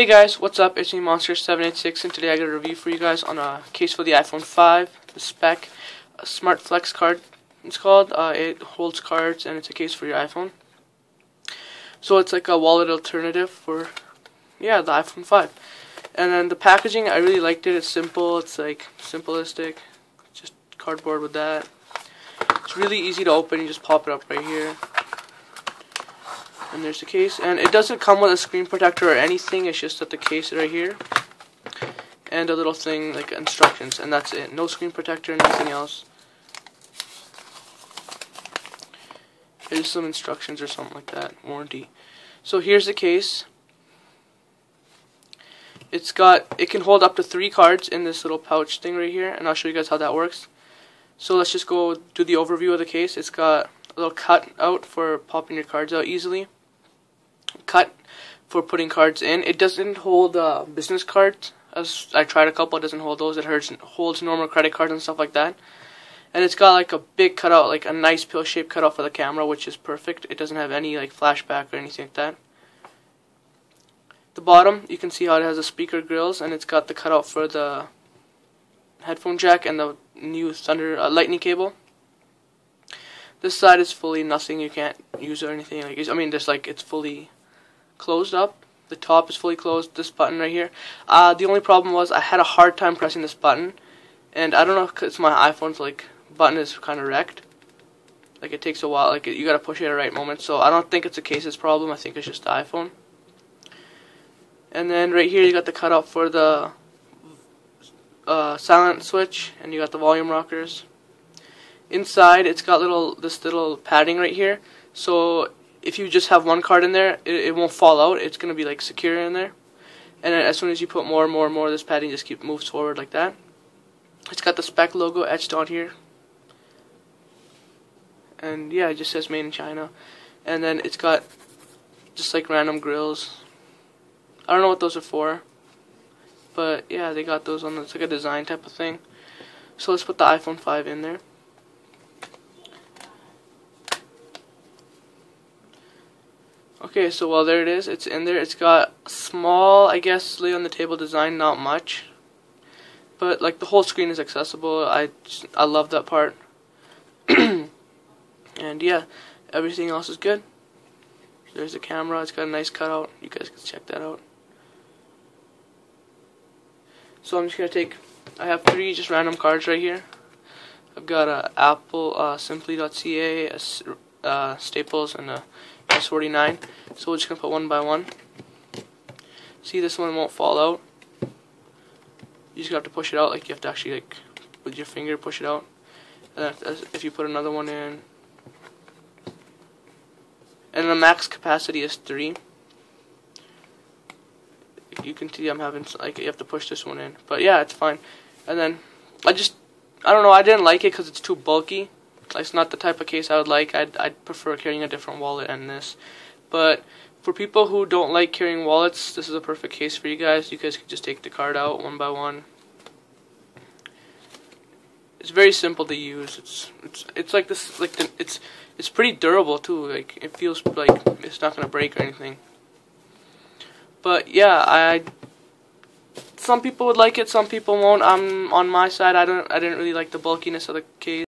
Hey guys, what's up? It's me Monsterz786 and today I got a review for you guys on a case for the iPhone 5, the Speck, a SmartFlex card it's called. Uh, it holds cards and it's a case for your iPhone. So it's like a wallet alternative for, yeah, the iPhone 5. And then the packaging, I really liked it. It's simple, it's like simplistic, just cardboard with that. It's really easy to open, you just pop it up right here and there's the case. And it doesn't come with a screen protector or anything. It's just that the case right here. And a little thing like instructions. And that's it. No screen protector nothing else. Here's some instructions or something like that. Warranty. So here's the case. It's got it can hold up to three cards in this little pouch thing right here. And I'll show you guys how that works. So let's just go do the overview of the case. It's got a little cut out for popping your cards out easily cut for putting cards in. It doesn't hold uh, business cards. As I tried a couple, it doesn't hold those. It holds, holds normal credit cards and stuff like that. And it's got like a big cutout, like a nice pill shaped cutout for the camera, which is perfect. It doesn't have any like flashback or anything like that. The bottom, you can see how it has the speaker grills, and it's got the cutout for the headphone jack and the new Thunder uh, Lightning cable. This side is fully nothing. You can't use or anything. Like I mean, just like it's fully closed up. The top is fully closed. This button right here. Uh, the only problem was I had a hard time pressing this button, and I don't know if it's my iPhone's like button is kind of wrecked. Like it takes a while. Like you gotta push it at the right moment. So I don't think it's a case's problem. I think it's just the iPhone. And then right here you got the cutout for the uh, silent switch, and you got the volume rockers. Inside, it's got little this little padding right here. So if you just have one card in there, it, it won't fall out. It's going to be like secure in there. And as soon as you put more and more and more, of this padding just keep moves forward like that. It's got the Speck logo etched on here. And yeah, it just says made in China. And then it's got just like random grills. I don't know what those are for. But yeah, they got those on. It's like a design type of thing. So let's put the iPhone 5 in there. Okay, so well there it is. It's in there. It's got small, I guess, lay on the table design, not much. But like the whole screen is accessible. I I love that part. and yeah, everything else is good. There's the camera. It's got a nice cutout. You guys can check that out. So I'm just gonna take. I have three just random cards right here. I've got a Apple uh, Simply.ca, a uh, Staples, and a is 49. So we're just going to put one by one. See, this one won't fall out. You just have to push it out, like you have to actually, like, with your finger push it out. And if you put another one in. And the max capacity is 3. You can see I'm having, like, you have to push this one in. But yeah, it's fine. And then, I just, I don't know, I didn't like it because it's too bulky. It's not the type of case I would like. I'd, I'd prefer carrying a different wallet than this. But for people who don't like carrying wallets, this is a perfect case for you guys. You guys can just take the card out one by one. It's very simple to use. It's it's it's like this like the, it's it's pretty durable too. Like it feels like it's not gonna break or anything. But yeah, I some people would like it, some people won't. I'm on my side. I don't I didn't really like the bulkiness of the case.